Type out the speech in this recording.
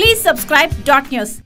Please subscribe Dot News.